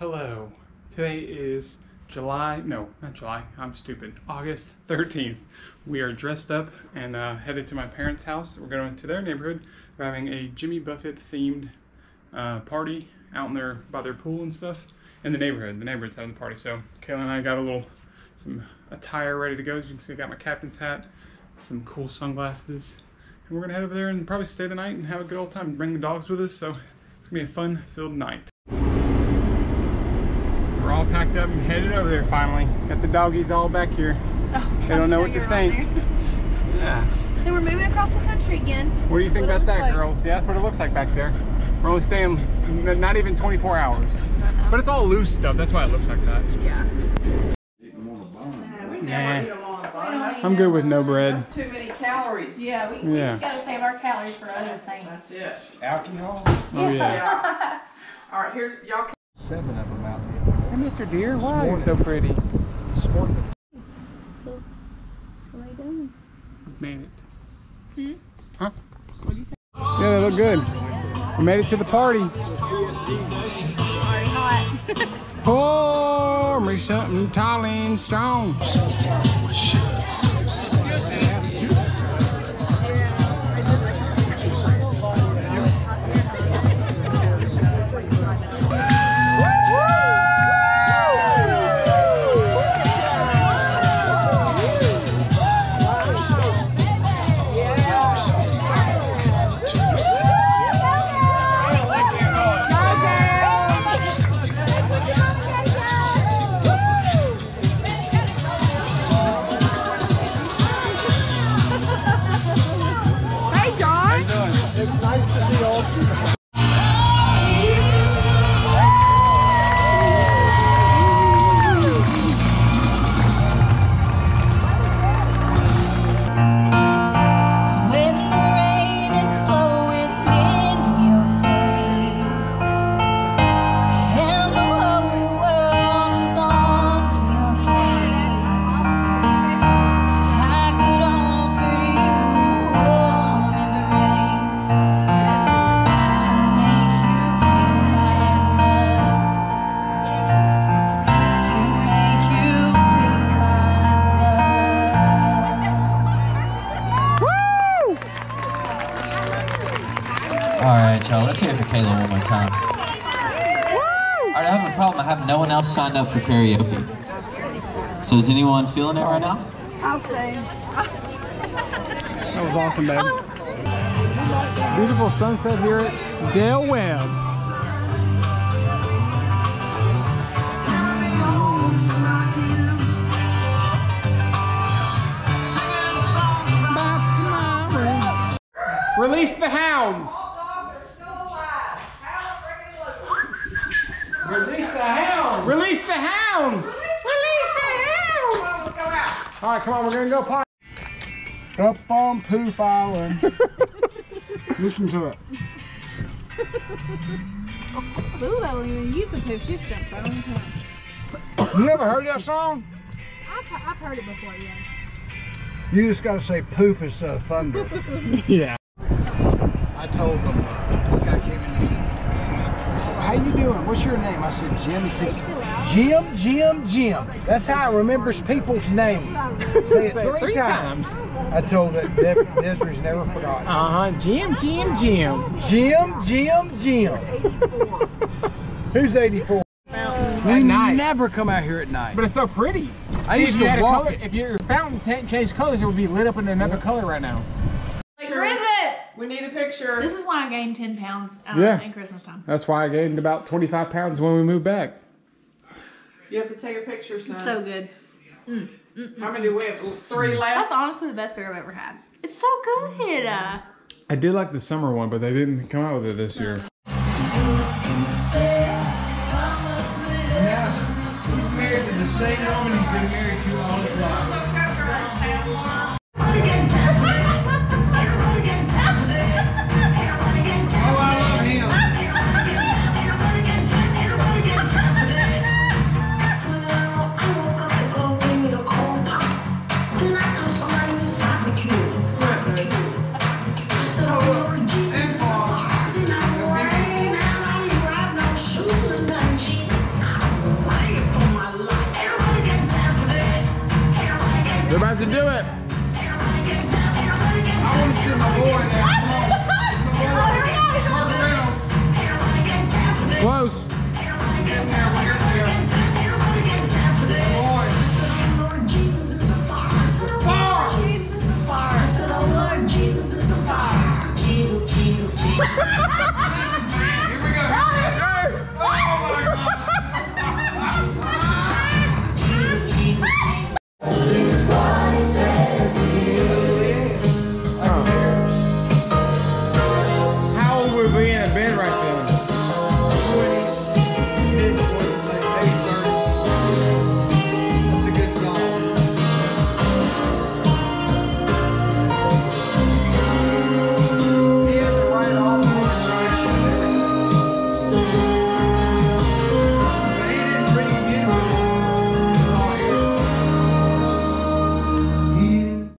Hello. Today is July, no, not July, I'm stupid, August 13th. We are dressed up and uh, headed to my parents' house. We're going to their neighborhood. We're having a Jimmy Buffett themed uh, party out in their, by their pool and stuff in the neighborhood. The neighborhood's having the party. So Kayla and I got a little, some attire ready to go. As you can see, I got my captain's hat, some cool sunglasses. And we're gonna head over there and probably stay the night and have a good old time. And bring the dogs with us, so it's gonna be a fun-filled night. We're all packed up and headed over there finally. Got the doggies all back here. Oh, They don't know what to you're on think. Yeah. So we're moving across the country again. What do you think about that, like. girls? Yeah, that's what it looks like back there. We're only staying not even 24 hours. Uh-huh. But it's all loose stuff. That's why it looks like that. yeah. Nah. I'm good with no bread. That's too many calories. Yeah, we, we Yeah. just gotta save our calories for other things. That's it. Alcohol? Oh, yeah. Yeah. All right, here, y'all can. Seven of them out here. Hey, Mr. Deer, why are you so pretty? This morning. What are you doing? We've made it. Hmm? Huh? Yeah, they look good. We made it to the party. Already hot. Pour me something tall and strong. Love. All right, y'all. Let's hear it for Kayla one more time. All right, I have a problem. I have no one else signed up for karaoke. So is anyone feeling it right now? I'll sing. that was awesome, babe. Beautiful sunset here at Del Webb. Release the hounds! Release the hounds! Release the hounds! Release the hounds! All right, come on, we're gonna go party. Up on Poof Island. Listen to it. Ooh, I don't even use the poof shoot jump. I don't even You ever heard that song? I've, I've heard it before, yeah. You just gotta say poof instead of uh, thunder. Yeah. I told them, this guy came in and said, he said, how you doing? What's your name? I said, Jim. He says, Jim, Jim, Jim. That's how I remembers people's name. Say it three, three times. times. I told it, De- Desiree's never forgotten. Uh huh. Jim, Jim, Jim. Jim, Jim, Jim. Who's 84? We night. never come out here at night. But it's so pretty. I See, used if to walk color, it. if your fountain ta- changed colors, it would be lit up in another color right now. Like Christmas! We need a picture. This is why I gained 10 pounds um, Yeah. in Christmas time. That's why I gained about 25 pounds when we moved back. You have to take a picture, son. It's so good. How many do we have? Three left? That's honestly the best beer I've ever had. It's so good. Uh, I did like the summer one, but they didn't come out with it this year. He's